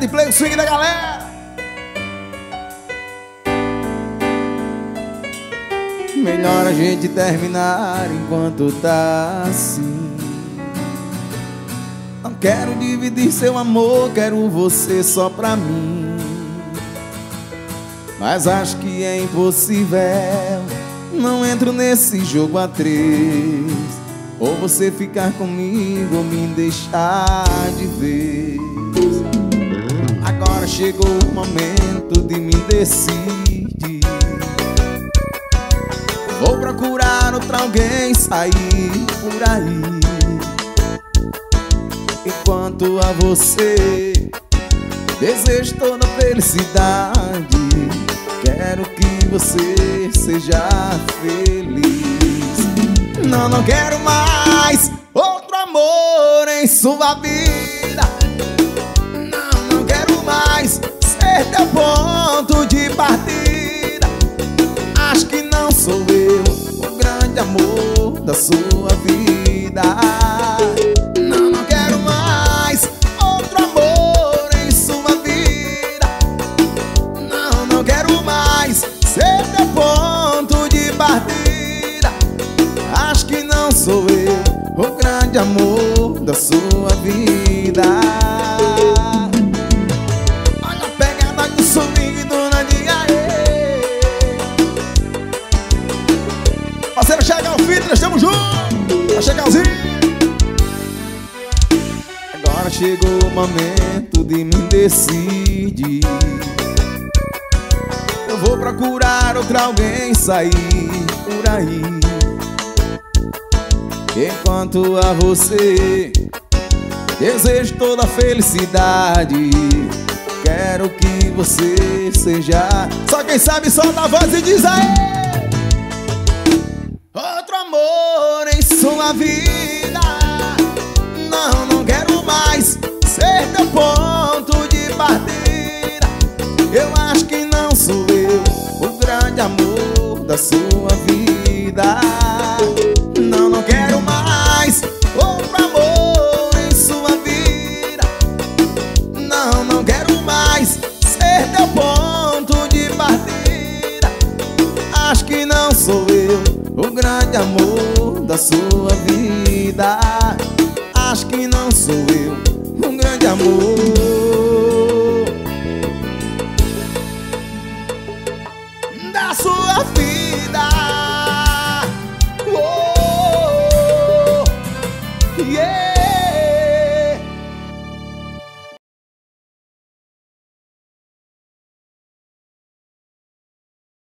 de play, o swing da galera. Melhor a gente terminar enquanto tá assim. Não quero dividir seu amor, quero você só pra mim. Mas acho que é impossível. Não entro nesse jogo a três. Ou você ficar comigo ou me deixar de vez. Chegou o momento de me decidir. Vou procurar outra alguém sair por aí. Enquanto a você desejo toda felicidade. Quero que você seja feliz. Não, não quero mais outro amor em sua vida. Ser teu ponto de partida. Acho que não sou eu o grande amor da sua vida. Não, não quero mais outro amor em sua vida. Não, não quero mais Fitness, estamos juntos. Vai chegarzinho. Agora chegou o momento de me decidir. Eu vou procurar outra alguém sair por aí. Enquanto a você desejo toda felicidade. Quero que você seja. Só quem sabe solta a voz e diz aí. Vida. Não, não quero mais ser teu ponto de partida. Eu acho que não sou eu o grande amor da sua vida. Não, não quero mais outro amor em sua vida. Não, não quero mais ser teu ponto de partida. Acho que não sou eu o grande amor da sua vida Acho que não sou eu um grande amor Da sua vida oh, yeah.